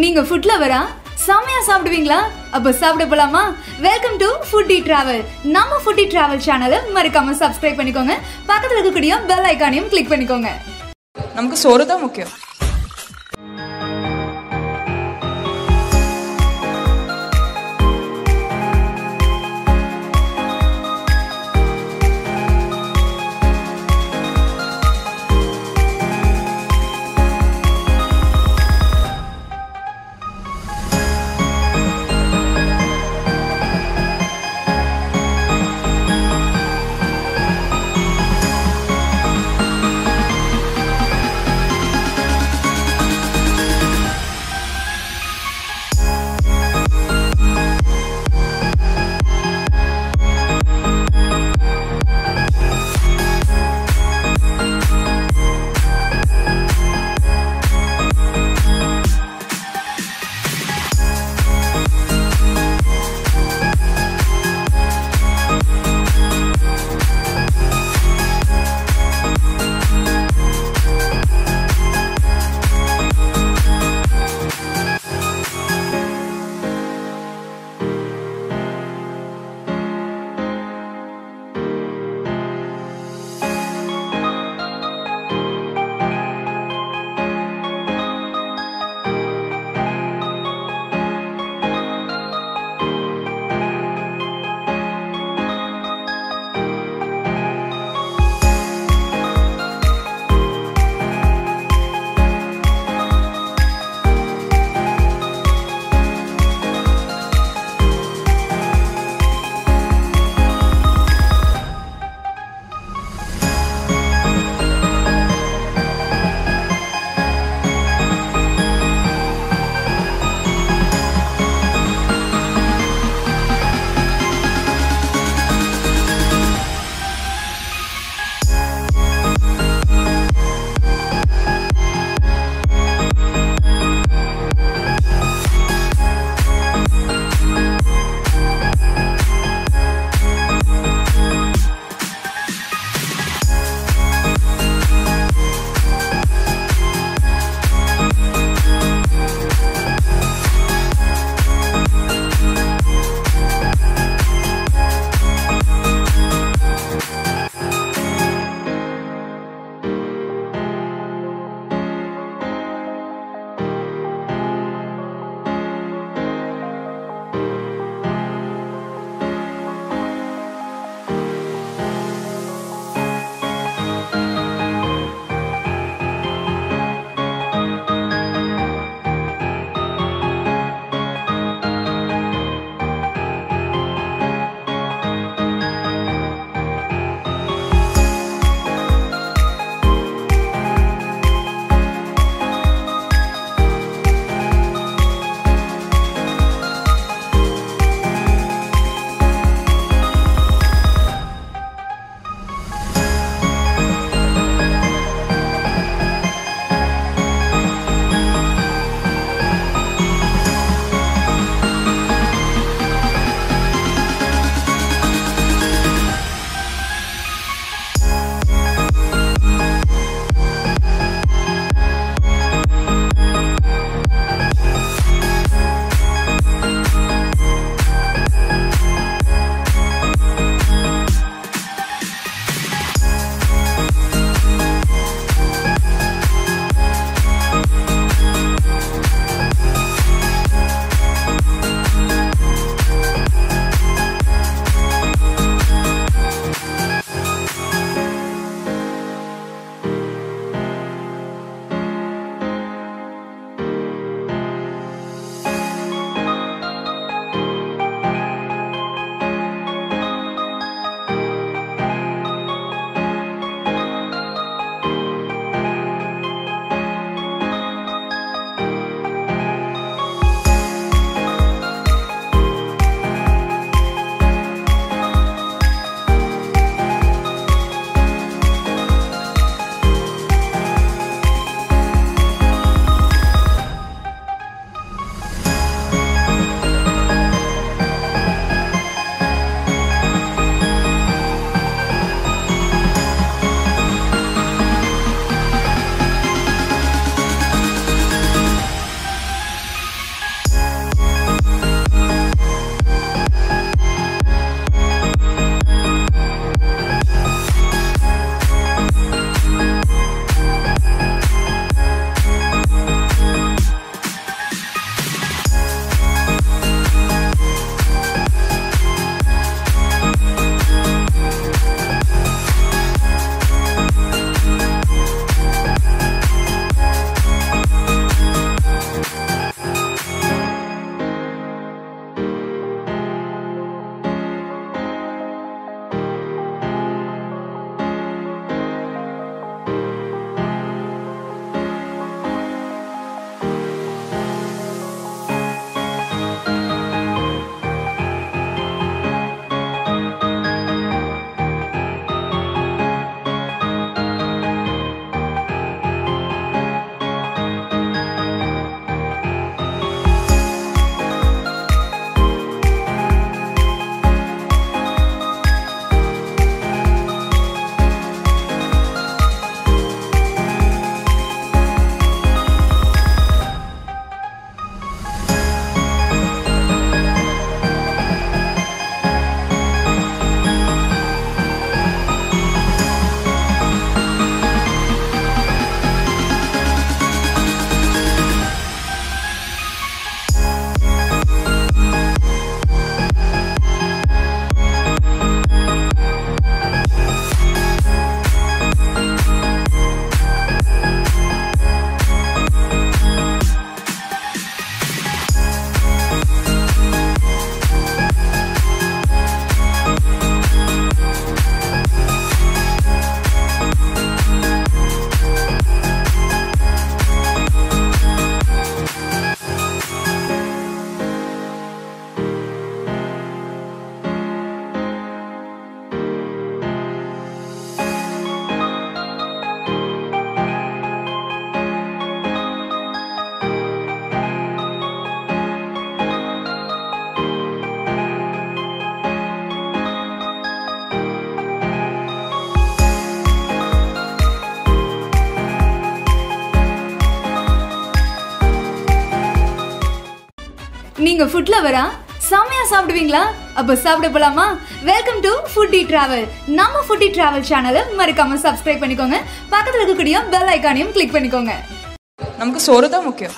நீங்க ஃபுட் லவரா செம்மையா சாப்பிடுவீங்களா? அப்ப சாப்பிட போலாமா? வெல்கம் டு ஃபுட்டி டிராவல் நம்ம ஃபுட்டி டிராவல் சேனலை மறக்காம சப்ஸ்கிரைப் பண்ணிக்கோங்க. பக்கத்துல இருக்கக்கூடிய பெல் ஐக்கானையும் கிளிக் பண்ணிக்கோங்க. நமக்கு சோறு தான் முக்கியம். நீங்க ஃபுட் லவரா செம்மையா சாப்பிடுவீங்களா? அப்ப சாப்பிட போலாமா? வெல்கம் டு ஃபுட்டி டிராவல் நம்ம ஃபுட்டி டிராவல் சேனலை மறக்காம சப்ஸ்கிரைப் பண்ணிக்கோங்க. பக்கத்துல இருக்கக்கூடிய பெல் ஐக்கானையும் கிளிக் பண்ணிக்கோங்க. நமக்கு சோறு தான் முக்கியம்.